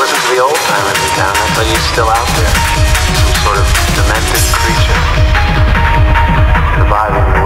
listen to the old time in town. I thought he's still out there. Some sort of demented creature. The Surviving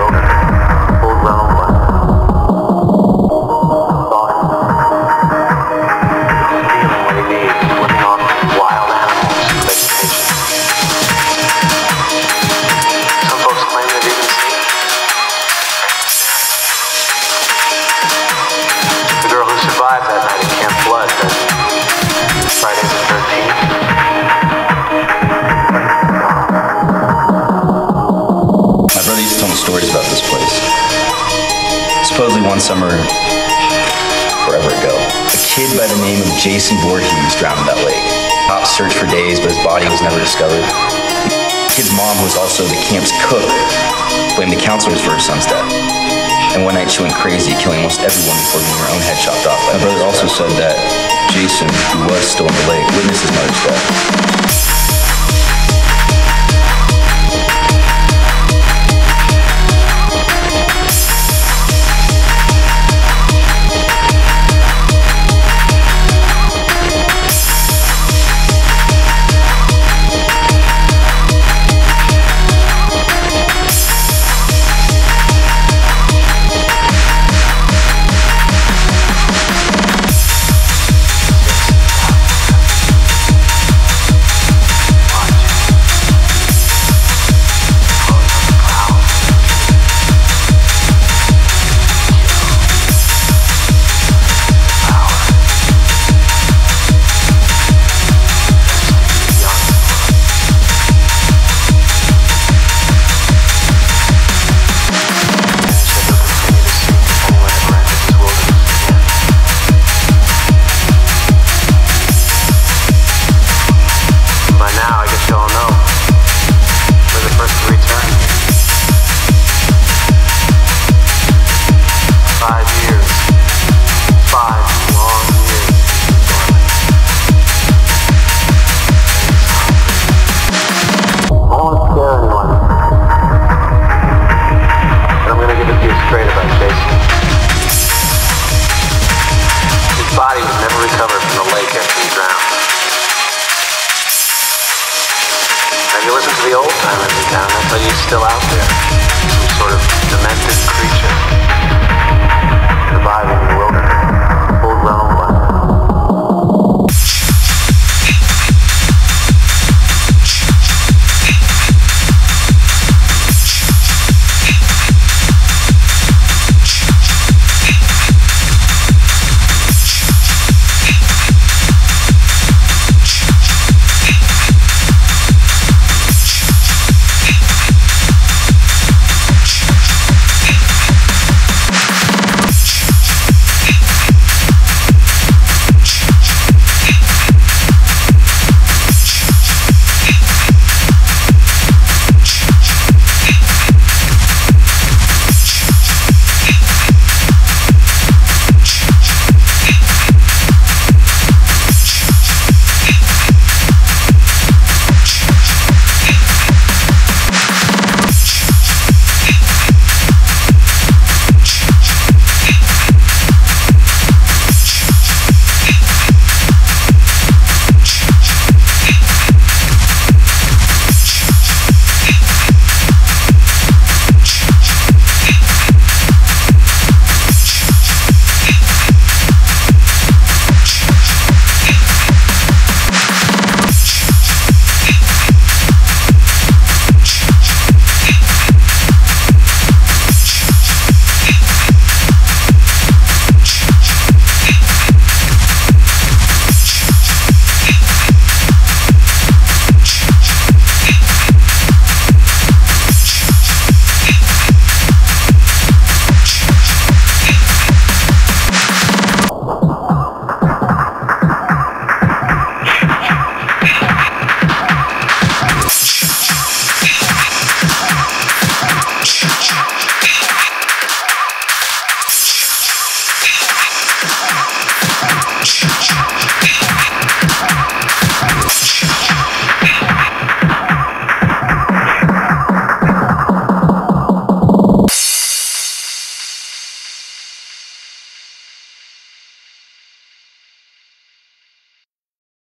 stories about this place. Supposedly one summer, forever ago, a kid by the name of Jason Voorhees drowned in that lake. Cops searched for days, but his body was never discovered. The kid's mom, who was also the camp's cook, blamed the counselors for her son's death. And one night she went crazy, killing almost everyone before getting her own head chopped off. My brother also said that Jason, who was still in the lake, witnessed his mother's death. recover from the lake after you drown. And you listen to the old timers in town, I tell you, he's still out there. Some sort of demented creature. Surviving